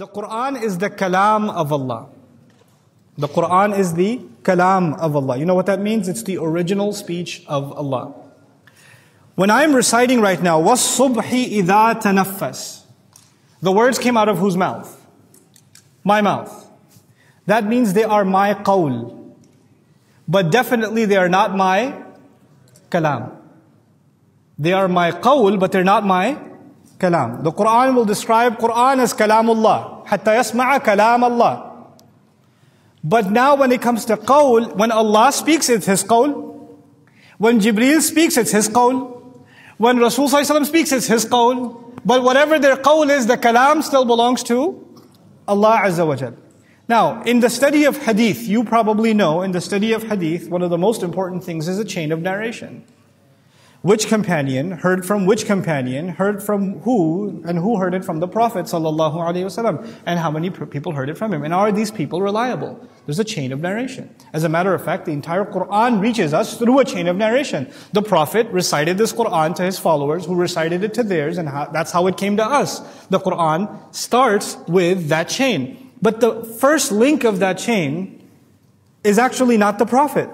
The Quran is the kalam of Allah. The Quran is the kalam of Allah. You know what that means? It's the original speech of Allah. When I'm reciting right now, وَالصُّبْحِ إِذَا تَنَفَّسْ The words came out of whose mouth? My mouth. That means they are my qawl. But definitely they are not my kalam. They are my qawl, but they're not my kalam. The Quran will describe Quran as kalamullah. Hatta yasma'a kalam Allah. But now when it comes to qawl, when Allah speaks, it's His qawl. When Jibreel speaks, it's His qawl. When Rasul speaks, it's His qawl. But whatever their qawl is, the kalam still belongs to Allah Azza wa Jal. Now, in the study of hadith, you probably know, in the study of hadith, one of the most important things is a chain of narration which companion heard from which companion, heard from who, and who heard it from the Prophet ﷺ, and how many people heard it from him. And are these people reliable? There's a chain of narration. As a matter of fact, the entire Quran reaches us through a chain of narration. The Prophet recited this Quran to his followers, who recited it to theirs, and how, that's how it came to us. The Quran starts with that chain. But the first link of that chain is actually not the Prophet.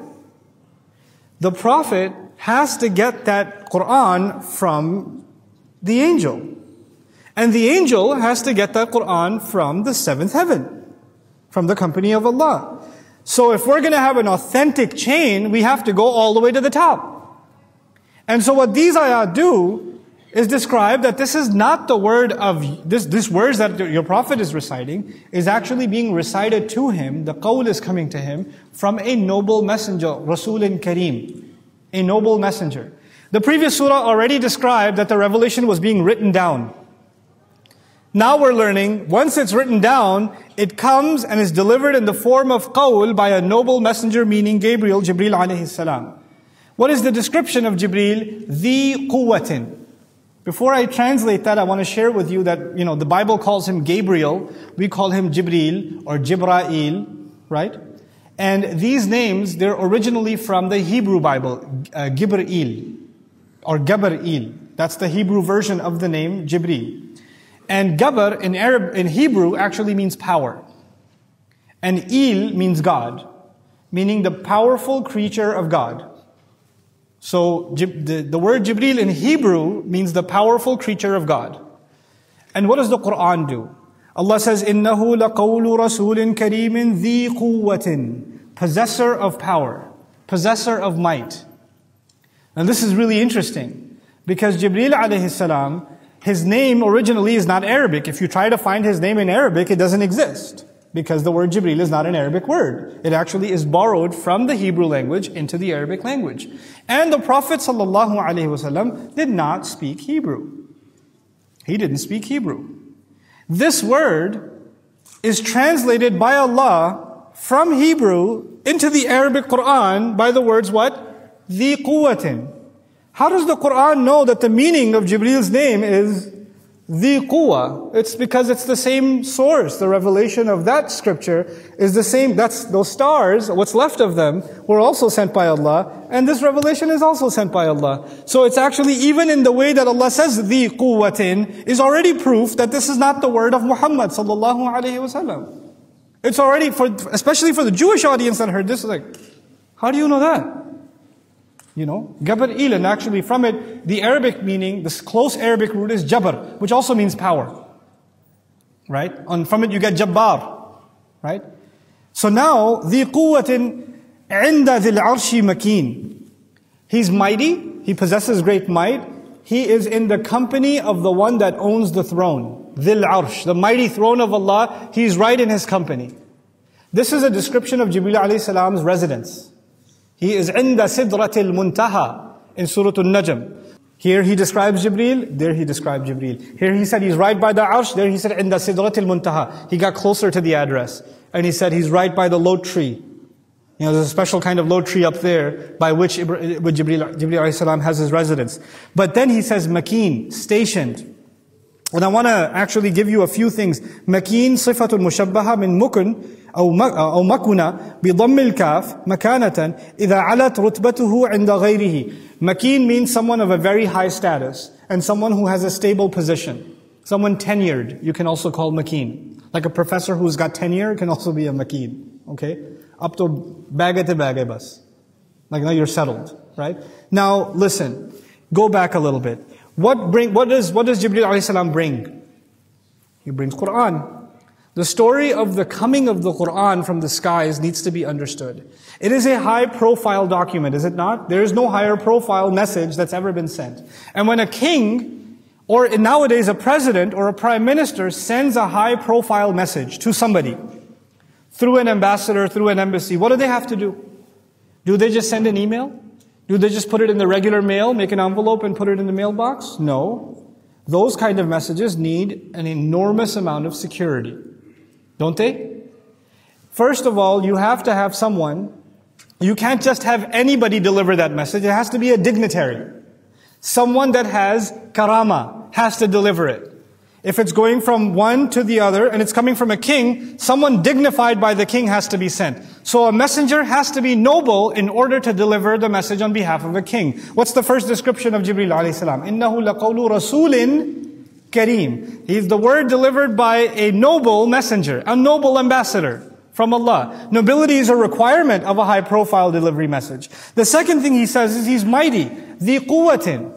The Prophet has to get that Quran from the angel. And the angel has to get that Quran from the seventh heaven, from the company of Allah. So if we're going to have an authentic chain, we have to go all the way to the top. And so what these ayat do is describe that this is not the word of, this, this words that your prophet is reciting is actually being recited to him. The qawl is coming to him from a noble messenger, Rasulun Kareem a noble messenger. The previous surah already described that the revelation was being written down. Now we're learning, once it's written down, it comes and is delivered in the form of qawl by a noble messenger, meaning Gabriel, Jibril alayhi salam. What is the description of Jibril? Dhi quwwatin. Before I translate that, I want to share with you that, you know, the Bible calls him Gabriel. We call him Jibril or Jibrail, right? And these names, they're originally from the Hebrew Bible, uh, Gibril, or Gabriel. That's the Hebrew version of the name Jibril. And Gabr in Arab, in Hebrew actually means power. And Il means God, meaning the powerful creature of God. So the, the word Jibril in Hebrew means the powerful creature of God. And what does the Quran do? Allah says, إِنَّهُ لَقَوْلُ رَسُولٍ كَرِيمٍ ذِي قُوَّةٍ possessor of power, possessor of might. And this is really interesting because Jibril alayhi salam, his name originally is not Arabic. If you try to find his name in Arabic, it doesn't exist because the word Jibril is not an Arabic word. It actually is borrowed from the Hebrew language into the Arabic language. And the Prophet sallallahu alaihi wasallam did not speak Hebrew. He didn't speak Hebrew. This word is translated by Allah from Hebrew into the Arabic Quran by the words what? Dhi quwwatin. How does the Quran know that the meaning of Jibril's name is the quwa? It's because it's the same source. The revelation of that scripture is the same. That's those stars, what's left of them, were also sent by Allah. And this revelation is also sent by Allah. So it's actually even in the way that Allah says dhi quwwatin is already proof that this is not the word of Muhammad sallallahu alayhi wasallam. It's already for, especially for the Jewish audience that heard this, like, how do you know that? You know, Gabr ilan, actually from it, the Arabic meaning, this close Arabic root is Jabr, which also means power. Right? And from it you get Jabbar. Right? So now, the quwwatin inda dhil arshi makin. He's mighty, he possesses great might, he is in the company of the one that owns the throne. Dhil Arsh, the mighty throne of Allah, He is right in His company. This is a description of Jibreel alayhi salam's residence. He is inda sidratil muntaha in Surah Al-Najm. Here he describes Jibreel, there he describes Jibreel. Here he said he's right by the arsh, there he said inda sidratil muntaha. He got closer to the address. And he said he's right by the lote tree. You know, there's a special kind of lote tree up there by which Jibreel, Jibreel has his residence. But then he says makin, stationed. And I want to actually give you a few things. مكين صفة مشبهة من مكن أو أو مكنة بضم الكاف مكانة إذا علت رتبته عند غيره. Makin means someone of a very high status and someone who has a stable position. Someone tenured, you can also call makin. Like a professor who's got tenure can also be a makin. Okay? Up to bagay te bagay bus. Like now you're settled, right? Now listen, go back a little bit. What bring, what does, what does Jibreel alayhi bring? He brings Quran. The story of the coming of the Quran from the skies needs to be understood. It is a high profile document, is it not? There is no higher profile message that's ever been sent. And when a king, or nowadays a president or a prime minister sends a high profile message to somebody, through an ambassador, through an embassy, what do they have to do? Do they just send an email? Do they just put it in the regular mail, make an envelope and put it in the mailbox? No. Those kind of messages need an enormous amount of security. Don't they? First of all, you have to have someone, you can't just have anybody deliver that message. It has to be a dignitary. Someone that has karama has to deliver it. If it's going from one to the other and it's coming from a king, someone dignified by the king has to be sent. So a messenger has to be noble in order to deliver the message on behalf of a king. What's the first description of Jibril alayhi salam? إِنَّهُ لَقَوْلُ رَسُولٍ Kareem. He's the word delivered by a noble messenger, a noble ambassador from Allah. Nobility is a requirement of a high profile delivery message. The second thing he says is he's mighty, the quwwatin.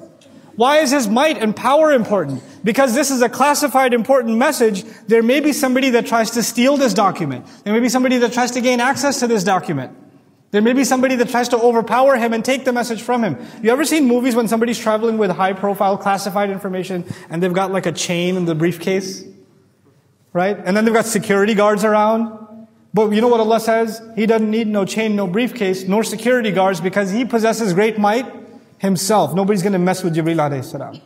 Why is his might and power important? Because this is a classified important message. There may be somebody that tries to steal this document. There may be somebody that tries to gain access to this document. There may be somebody that tries to overpower him and take the message from him. You ever seen movies when somebody's traveling with high profile classified information and they've got like a chain in the briefcase? Right? And then they've got security guards around. But you know what Allah says? He doesn't need no chain, no briefcase, nor security guards because He possesses great might Himself. Nobody's going to mess with Jibreel alayhi salam.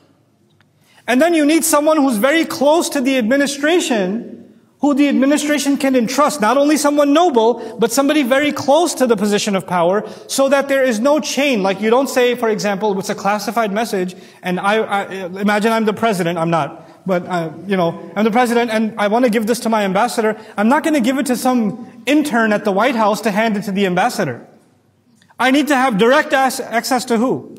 And then you need someone who's very close to the administration who the administration can entrust, not only someone noble, but somebody very close to the position of power, so that there is no chain. Like you don't say, for example, it's a classified message, and I, I imagine I'm the president, I'm not, but uh, you know, I'm the president, and I want to give this to my ambassador. I'm not going to give it to some intern at the White House to hand it to the ambassador. I need to have direct access to who?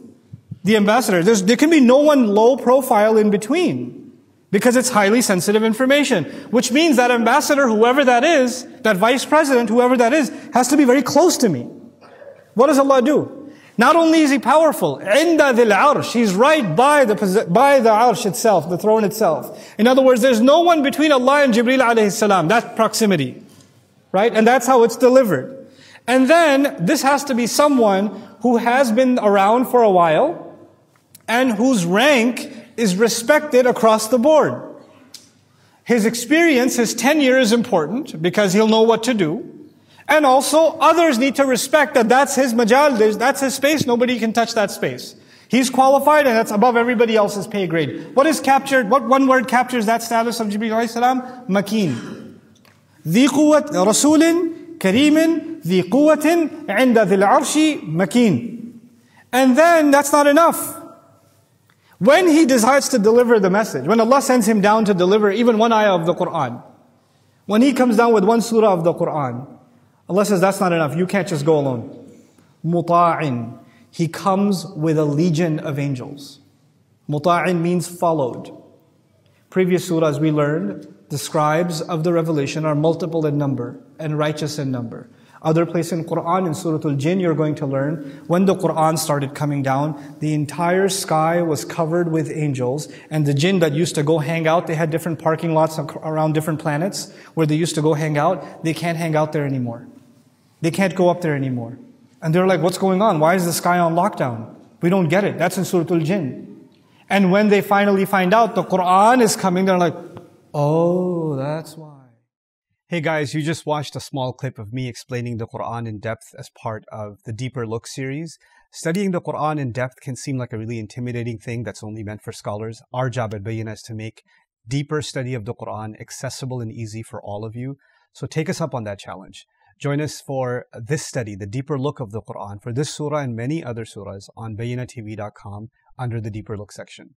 The ambassador. There's, there can be no one low profile in between. Because it's highly sensitive information. Which means that ambassador, whoever that is, that vice president, whoever that is, has to be very close to me. What does Allah do? Not only is He powerful, عِنْدَ ذِي الْعَرْشِ He's right by the, by the arsh itself, the throne itself. In other words, there's no one between Allah and Jibreel alayhi salam. That proximity. Right? And that's how it's delivered. And then, this has to be someone who has been around for a while, and whose rank is respected across the board. His experience, his tenure is important because he'll know what to do. And also, others need to respect that that's his majal, that's his space, nobody can touch that space. He's qualified and that's above everybody else's pay grade. What is captured, what one word captures that status of Jibreel alayhi salam? Makin. ذي قوة رسول كريم ذي قوة عند ذي العرش مكين. And then that's not enough. When he decides to deliver the message, when Allah sends him down to deliver even one ayah of the Quran, when he comes down with one surah of the Quran, Allah says that's not enough. You can't just go alone. Muta'in. He comes with a legion of angels. Muta'in means followed. Previous surahs we learned, the scribes of the revelation are multiple in number and righteous in number. Other place in Quran, in Surah Al-Jinn, you're going to learn, when the Quran started coming down, the entire sky was covered with angels, and the jinn that used to go hang out, they had different parking lots around different planets, where they used to go hang out, they can't hang out there anymore. They can't go up there anymore. And they're like, what's going on? Why is the sky on lockdown? We don't get it. That's in Surah Al-Jinn. And when they finally find out the Quran is coming, they're like, oh, that's why. Hey guys, you just watched a small clip of me explaining the Quran in depth as part of the Deeper Look series. Studying the Quran in depth can seem like a really intimidating thing that's only meant for scholars. Our job at Bayyinah is to make deeper study of the Quran accessible and easy for all of you. So take us up on that challenge. Join us for this study, the deeper look of the Quran, for this surah and many other surahs on bayyinahtv.com under the Deeper Look section.